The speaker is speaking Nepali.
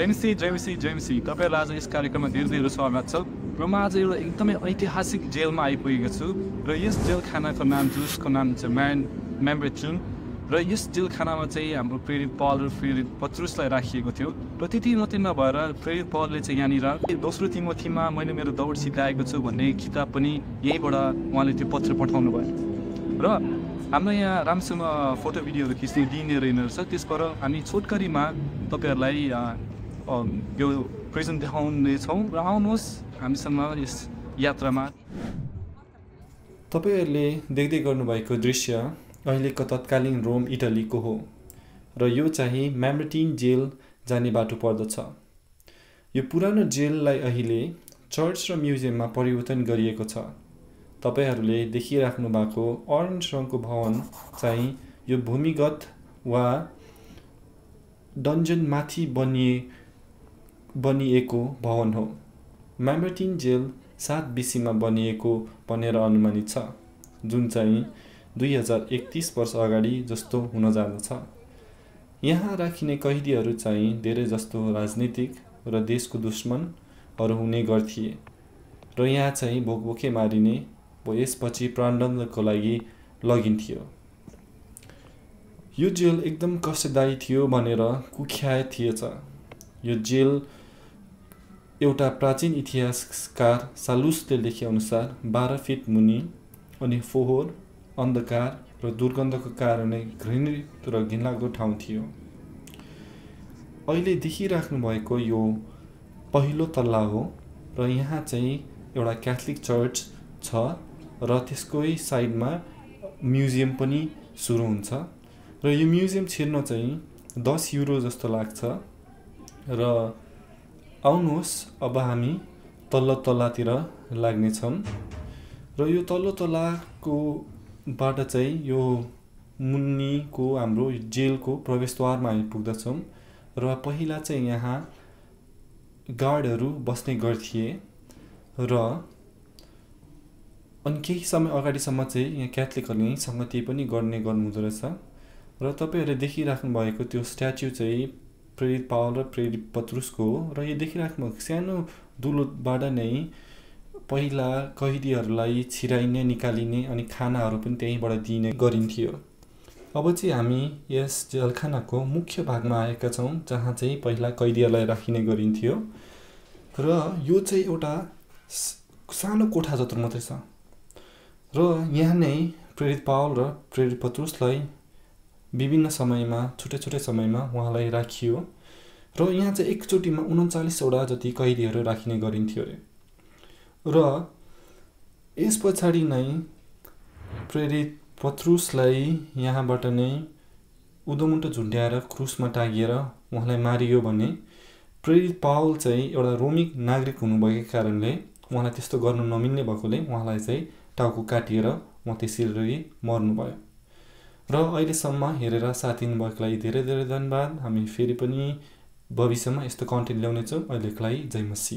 जेमिसी जेमिसी जेमिसी तपाईँहरूलाई आज यस कार्यक्रममा धेरै धेरै स्वागत छ र म आज एउटा एकदमै ऐतिहासिक जेलमा आइपुगेको छु र यस जेल खानाको नाम जुसको नाम चाहिँ म्यान मेम्ब्रेचुन र यस जेल खानामा चाहिँ हाम्रो प्रेरित पल र प्रेरित पत्रुसलाई राखिएको थियो र त्यति मात्रै नभएर प्रेरित पलले चाहिँ यहाँनिर दोस्रो तिमोथीमा मैले मेरो दौड सिकाएको छु भन्ने किताब पनि यहीँबाट उहाँले त्यो पत्र पठाउनु भयो र हाम्रो यहाँ राम्रोसँग फोटो भिडियोहरू खिच्ने दिने रहेन रहेछ त्यसबाट हामी छोटकरीमा तपाईँहरूलाई यो प्रेजेन्ट देखाउनेछौँ र आउनुहोस् हामीसँग यस यात्रामा तपाईँहरूले देख्दै गर्नुभएको दृश्य अहिलेको तत्कालीन रोम इटलीको हो र यो चाहिँ म्याम्ब्रेटिन जेल जाने बाटो पर्दछ यो पुरानो जेललाई अहिले चर्च र म्युजियममा परिवर्तन गरिएको छ तपाईँहरूले देखिराख्नु भएको अरेन्ज रङको भवन चाहिँ यो भूमिगत वा डन्जनमाथि बनिए बनिएको भवन हो। म्याम्ब्रेटिन जेल सात बिसीमा बनिएको भनेर अनुमानित छ जुन चाहिँ दुई हजार एकतिस वर्ष अगाडि जस्तो हुन जाँदछ। यहाँ राखिने कैदीहरू चाहिँ धेरै जस्तो राजनीतिक र देशको दुश्मनहरू हुने गर्थिए र यहाँ चाहिँ भोकभोके मारिने वा यसपछि प्राणदण्डको लागि लगिन्थ्यो। यो जेल एकदम कष्टदायी थियो भनेर कुख्यात थिएछ। यो जेल एउटा प्राचीन इतिहासकार सालुसले लेखेअनुसार बाह्र फिट मुनि अनि फोहोर अन्धकार र दुर्गन्धको कारणले घृणित र घिनलाग्दो ठाउँ थियो। अहिले देखिराख्नु भएको यो पहिलो तल्ला हो र यहाँ चाहिँ एउटा क्याथलिक चर्च छ र त्यसकै साइडमा म्युजियम पनि सुरु हुन्छ र यो म्युजियम छिर्न चाहिँ दस युरो जस्तो लाग्छ र आउनुहोस् अब हामी तल्लो तल्लातिर लाग्नेछौँ। र यो तल्लो तल्लाको बाट चाहिँ यो मुनिको हाम्रो जेलको प्रवेशद्वारमा हामी र पहिला चाहिँ यहाँ गार्डहरू बस्ने गर्थिए र अनि केही समय अगाडिसम्म चाहिँ यहाँ क्याथलिकहरूले यहीँ सङ्गति पनि गर्ने गर्नुहुँदो रहेछ। र तपाईँहरूले देखिराख्नु भएको त्यो स्ट्याचु चाहिँ प्रेरित पावल र प्रेरित पत्रुसको हो र यो देखिराख्नु सानो दुलोबाट नै पहिला कैदीहरूलाई छिराइने निकालिने अनि खानाहरू पनि त्यहीँबाट दिने गरिन्थ्यो। अब चाहिँ हामी यस जेलखानाको मुख्य भागमा आएका छौँ जहाँ चाहिँ पहिला कैदीहरूलाई राखिने गरिन्थ्यो। र यो चाहिँ एउटा सानो कोठा जत्रो मात्रै छ। र यहाँ नै प्रेरित पावल र प्रेरित पत्रुसलाई विभिन्न समयमा छुट्टै छुट्टै समयमा उहाँलाई राखियो र यहाँ चाहिँ एकचोटिमा उन्चालिसवटा जति कैदीहरू राखिने गरिन्थ्यो अरे। र यस पछाडि नै प्रेरित पत्रुसलाई यहाँबाट नै उदोमुन्टो झुन्ड्याएर क्रुसमा टाँगिएर उहाँलाई मारियो भने प्रेरित पावल चाहिँ एउटा रोमिक नागरिक हुनुभएको कारणले उहाँलाई त्यस्तो गर्नु नमिल्ने भएकोले उहाँलाई चाहिँ टाउको काटिएर उहाँ त्यसरी मर्नुभयो। र अहिलेसम्म हेरेर साथ दिनुभएको लागि धेरै धेरै धन्यवाद। हामी फेरि पनि भविष्यमा यस्तो कन्टेन्ट ल्याउनेछौँ। अहिलेको लागि जय मसी।